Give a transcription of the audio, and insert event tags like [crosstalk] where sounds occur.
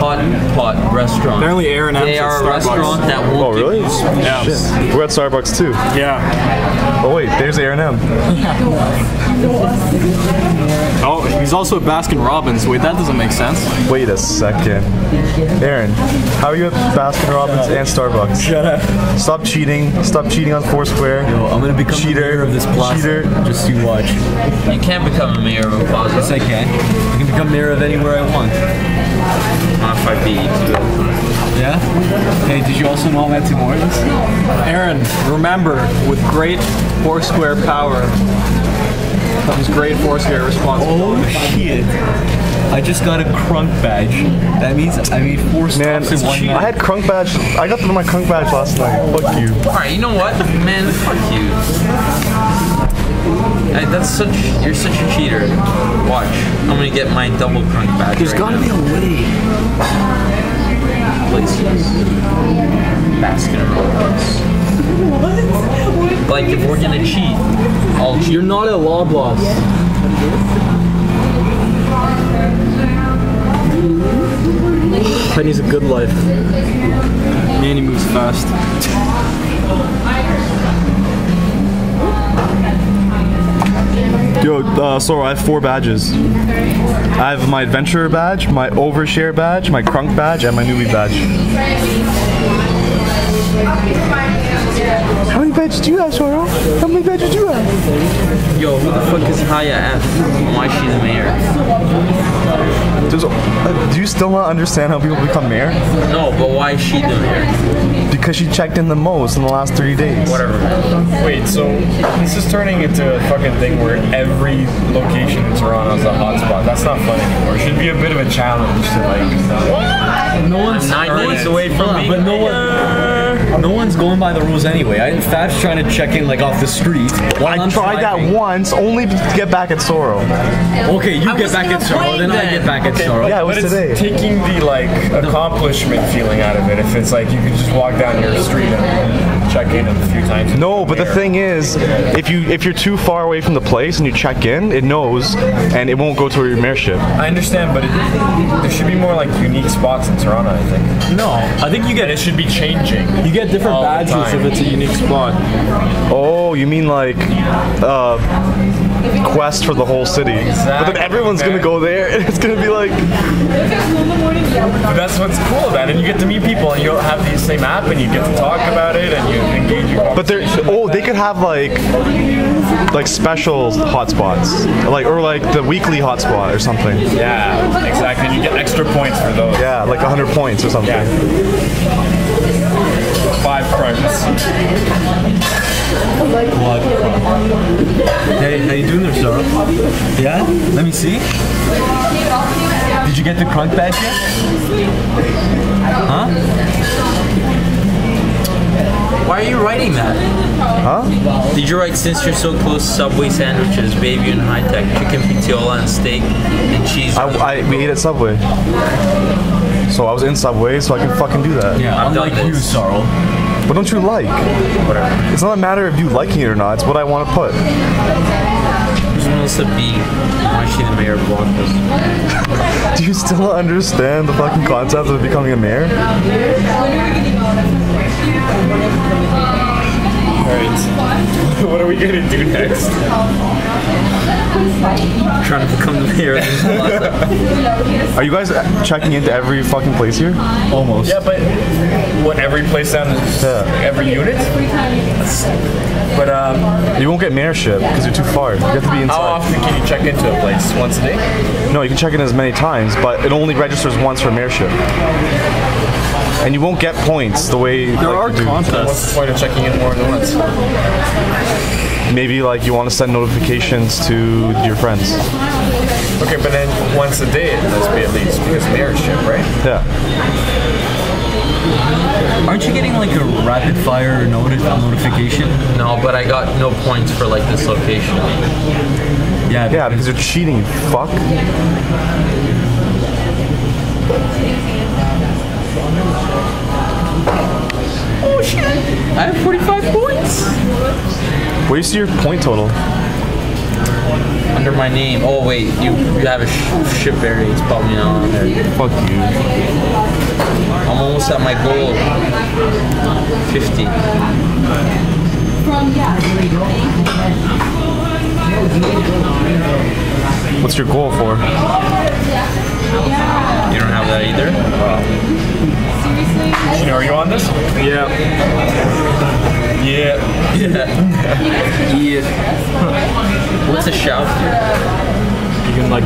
hot pot restaurant. Apparently Aaron M's they are a Starbucks. restaurant that won't Oh, really? give you Yeah. Shit. We're at Starbucks too. Yeah. Oh wait, there's Aaron M. Oh, [laughs] he's also at Baskin Robbins. Wait, that doesn't make sense. Wait a second. Aaron, how are you at Baskin Robbins and Starbucks? Shut up. Stop cheating. Stop cheating on Foursquare. Yo, I'm gonna become Cheater. the mayor of this plaza. Cheater. Just you watch. You can't become a mayor of a plaza. Yes, I can. I can become mayor of anywhere I want. Not if I beat you to it. Yeah? Hey, did you also know I'm at Tim Hortons? Aaron, remember, with great Foursquare power comes great Foursquare responsibility. Oh shit. I just got a crunk badge. That means I made four Man, stops in one I had crunk badge. I got my crunk badge last night. Fuck you. Alright, you know what? Man, fuck you. Hey, that's such. You're such a cheater. Watch. I'm gonna get my double crunk badge. There's right gotta now. be a way. places. Baskin Robbins. Like if we're gonna cheat, I'll cheat. You're not a at Loblaws. Penny's a good life. Man, he moves fast. Yo, uh, so I have four badges. I have my adventurer badge, my overshare badge, my crunk badge, and my newbie badge. How many badges do you have, Soro? How many badges do you have? Yo, who the fuck is Haya F? And why is she the mayor? Uh, do you still not understand how people become mayor? No, but why is she the mayor? Because she checked in the most in the last three days. Whatever. Wait, so this is turning into a fucking thing where every location in Toronto is a hotspot. That's not fun anymore. It should be a bit of a challenge to like. No one's Nine no days away from Hold on, being But no one, no one's going by the rules anyway. I Fab's trying to check in like off the street. While I I'm tried that once, only to get back at Soro. Okay, you I get back at Sorrow, play then I get back at Sorrow. Yeah, it was But it's today. taking the like accomplishment feeling out of it. If it's like you can just walk down your street and check in a few times. No, but the thing is, if you if you're too far away from the place and you check in, it knows, and it won't go to your mayorship. I understand, but it, there should be more like unique spots in Toronto. I think. No, I think you get it should be changing. you get different All badges if it's a unique spot. Oh, you mean like uh, quest for the whole city? But then Exactly, everyone's gonna go there, [laughs] and it's gonna be like, But that's what's cool about it. And you get to meet people, and you'll have the same app, and you get to talk about it, and you engage your. but they're oh, they could have like like special hotspots, like or like the weekly hotspot or something. Yeah, exactly. And you get extra points for those. Yeah, like 100 points or something. Yeah. Five crunks. Hey, how you doing there, Sorrow? Yeah? Let me see. Did you get the crunk badge yet? Huh? Why are you writing that? Huh? Did you write since you're so close Subway sandwiches, baby and high tech, chicken pizziola and steak and cheese? I, I we ate at Subway. So I was in Subway, so I can fucking do that. Yeah, I've done unlike you, this. Sorrow. What don't you like? Whatever. It's not a matter of you liking it or not. It's what I want to put. Who's Melissa B? Why is she the mayor of Blockbuster? [laughs] Do you still understand the fucking concept of becoming a mayor? Alright. [laughs] what are we gonna do next? Trying to become the mayor of this plaza. Are you guys checking into every fucking place here? Almost. Yeah, but what every place down the Yeah. every unit? But You won't get mayorship because you're too far. You have to be inside. how often can you check into a place? Once a day? No, you can check in as many times, but it only registers once for mayorship. And you won't get points the way There are What's contests. the point of checking in more than once? Maybe like you want to send notifications to your friends. Okay, but then once a day it must be at least because mayorship, right? Yeah. Aren't you getting like a rapid fire noti- notification? No, but I got no points for like this location. Yeah. Yeah, because you're cheating, you fuck. Oh shit! I have 45 points! Where do you see your point total? Under my name. Oh wait, you you have a sh- ship area. It's probably not on there. Fuck you. Almost at my goal. 50. What's your goal for? You don't have that either? Gino, are you on this? Yeah. Yeah. Yeah. [laughs] What's a shout? You can like